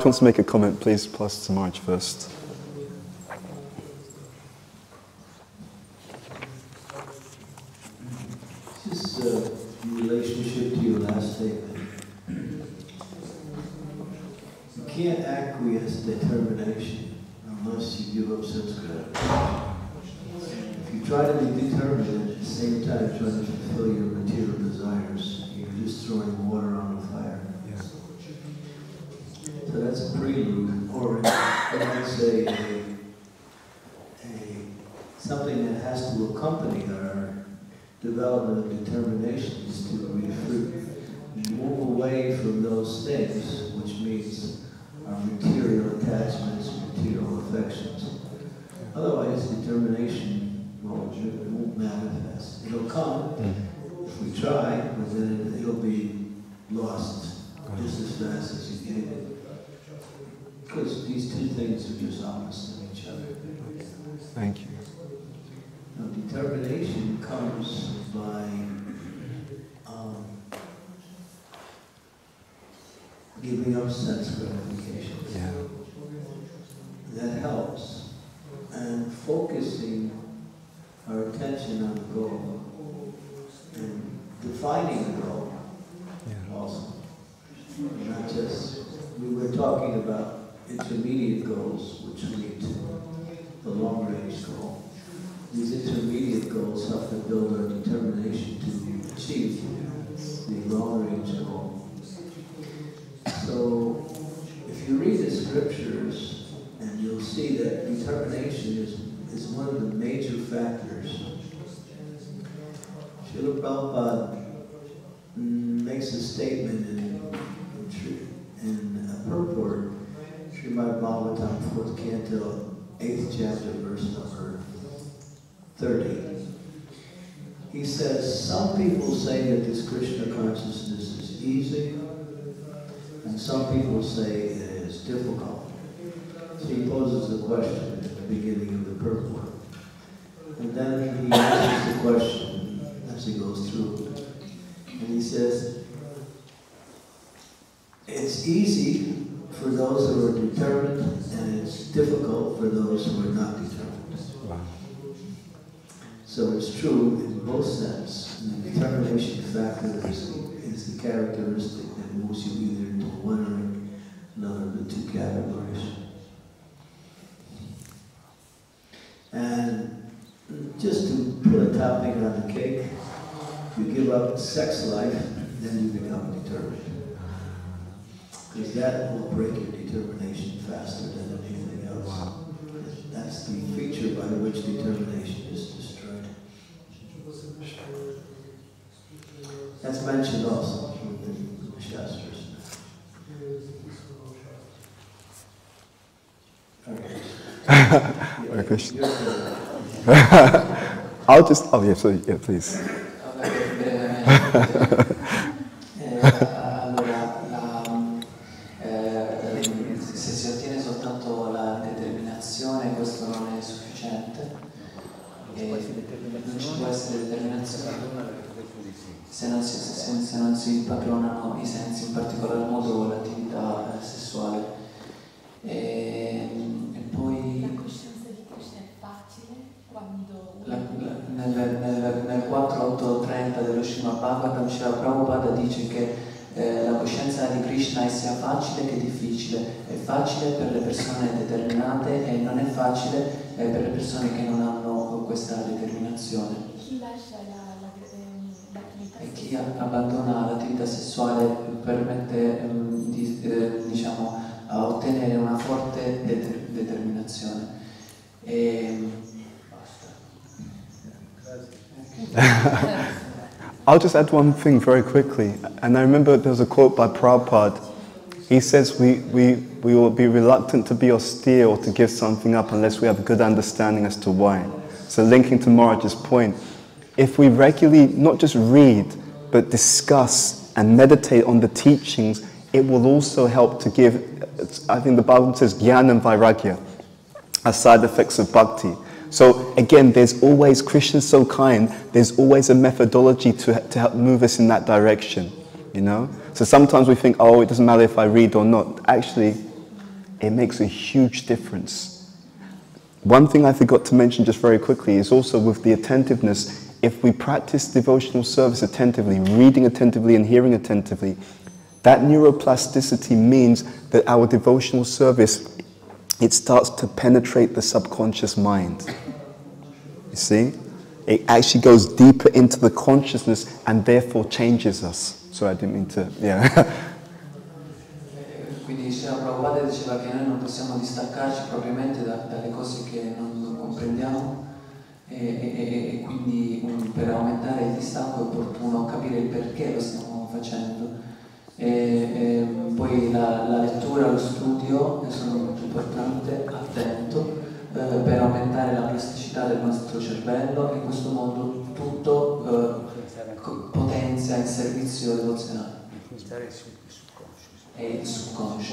Marge wants to make a comment, please pass to Marge first. Just uh, in relationship to your last statement. You can't acquiesce determination unless you give up sense gratification. If you try to be determined at the same time trying to fulfill your material desires, you're just throwing water on the fire. So that's a prelude, or I say a, a, something that has to accompany our development of determination is to. Move away from those things, which means our material attachments, material affections. Otherwise, determination won't, won't manifest. It'll come mm-hmm. if we try, but then it'll be lost just as fast as you can. Because these two things are just opposite of each other. Thank you. Now, determination comes by um, giving up sense gratification. Yeah. That helps. And focusing our attention on the goal and defining the goal Yeah. also. Not just, we were talking about intermediate goals, which lead to the long range goal. These intermediate goals help to build our determination to achieve the long range goal. So, if you read the scriptures, and you'll see that determination is, is one of the major factors. Srila Prabhupada mm, makes a statement in, in, in Bhagavatam, fourth canto, eighth chapter, verse number 30. He says, some people say that this Krishna consciousness is easy, and some people say it is difficult. So he poses the question at the beginning of the purport. And then he answers the question as he goes through. And he says, it's easy for those who are determined, and it's difficult for those who are not determined. Wow. So it's true in both sense. The determination factor is, is the characteristic that moves you either into one or another of the two categories. And just to put a topping on the cake, you give up sex life, then you become determined. Because that will break your determination faster than anything else. Wow. That's the feature by which determination is destroyed. That's mentioned also in the Shastras. Okay. Krishna. I'll just, oh yeah, sorry, yeah, please. Uh, ci può essere determinazione se non si, se, se non si padronano i sensi, in particolar modo l'attività eh, sessuale. E, e poi La coscienza di Krishna è facile quando La- la- nel, nel, nel 4.8.30 dello Srimad Bhagavatam Srila Prabhupada dice che eh, la coscienza di Krishna è sia facile che difficile. È facile per le persone determinate e non è facile eh, per le persone che non hanno questa determinazione. chi lascia la- la- ehm, l'attività E chi abbandona l'attività sessuale permette ehm, di, eh, diciamo, a ottenere una forte deter- determinazione. E, basta. I'll just add one thing very quickly. And I remember there was a quote by Prabhupada. He says we, we, we will be reluctant to be austere or to give something up unless we have a good understanding as to why. So linking to Maharaj's point, if we regularly not just read, but discuss and meditate on the teachings, it will also help to give, I think the Bible says, jnana and vairagya, as side effects of bhakti. So again, there's always, Krishna's so kind, there's always a methodology to, to help move us in that direction, you know? So sometimes we think, oh, it doesn't matter if I read or not. Actually, it makes a huge difference. One thing I forgot to mention just very quickly is also with the attentiveness. If we practice devotional service attentively, reading attentively and hearing attentively, that neuroplasticity means that our devotional service it starts to penetrate the subconscious mind. You see? It actually goes deeper into the consciousness and therefore changes us. Sorry, I didn't mean to, yeah. e- quindi um, per aumentare il distacco è opportuno capire il perché lo stiamo facendo. E, e, poi la, la lettura, lo studio sono molto importante, attento, eh, per aumentare la plasticità del nostro cervello. E in questo modo tutto eh, potenzia il servizio devozionale e il subconscio.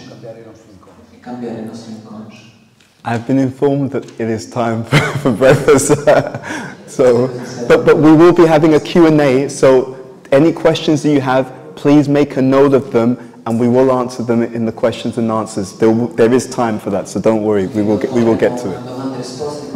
E cambiare il nostro inconscio. I've been informed that it is time for, for breakfast. so, but, but we will be having a Q&A, so any questions that you have, please make a note of them and we will answer them in the questions and answers. There, there is time for that, so don't worry, we will get, we will get to it.